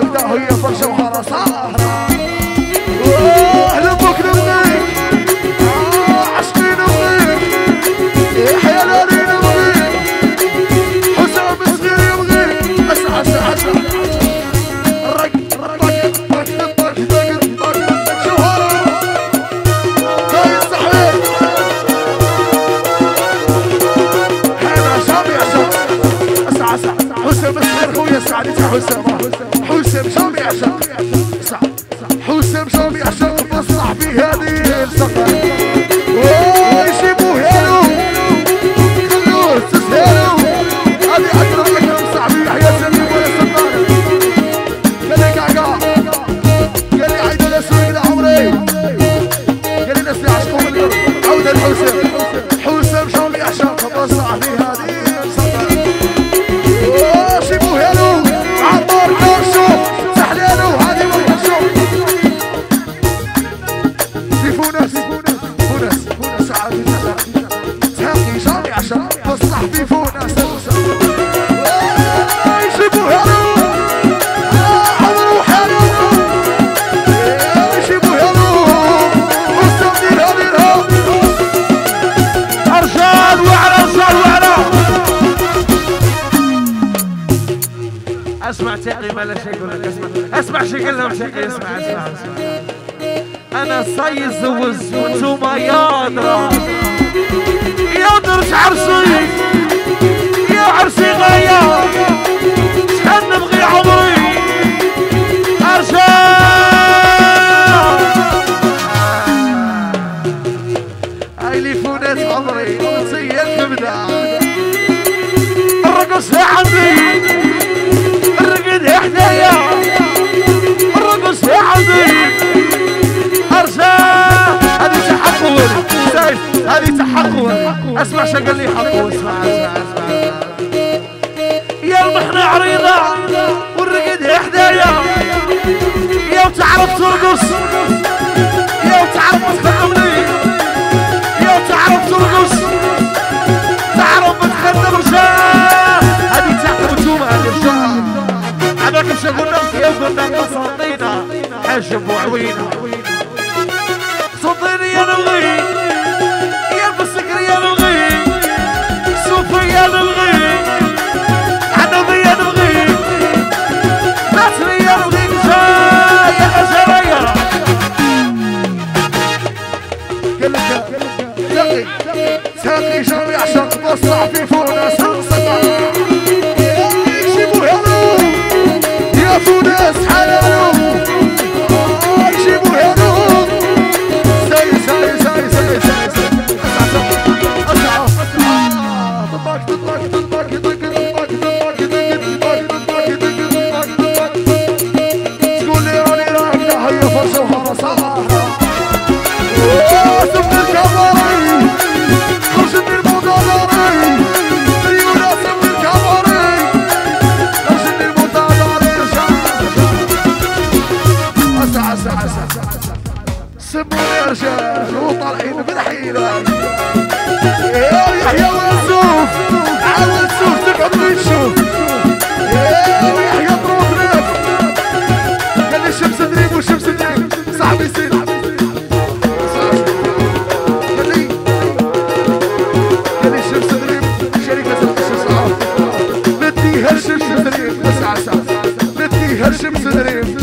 تقول لي راني راقدة وهي فرشة وخرصة حسام حسام شام يعشق حسام شام يعشق مصلح في هذه السفر ويجيبوا هيرو خلوه تسهيرو هذه أكرم أكرم صاحبي يحيى سليم ولا سلطان قال لي كعكا قال لي عيد أسمع تعليم لا شيء يقول لك أسمع. أسمع شيء يقول لهم شيء اسمع أسمع أسمع. أنا صيز وز وانتوما يادرا يادر عرسي؟ يا عرسي غيا شحال نبغي عمري؟ أرجع. هاي لي فونات عمري الكبده الرقص عندي. هذه تحقق أسمع شو قال لي حقه أسمع أسمع يا المحنة عريضة والرقد يا حدايا يا وتعرف ترقص. يا وتعرف تخدمني. يا وتعرف ترقص. تعرف تخدم رجال هذه تعرف انتوما هذه رجال هذاك مشى قلنا يا قلنا قصدينا حجب وعوينا قلك ساقي ساقي شربي عشان تصلح في عسى عسى سمونا يا رجال وطالعين بالحيلة يا يحيى ونسوف عاود نسوف نقعد ونشوف يحيى مبروك قال لي شمس دريم وشمس دريب صاحبي سيد هرشم سدريم بس عسى ندي هرشم سدريم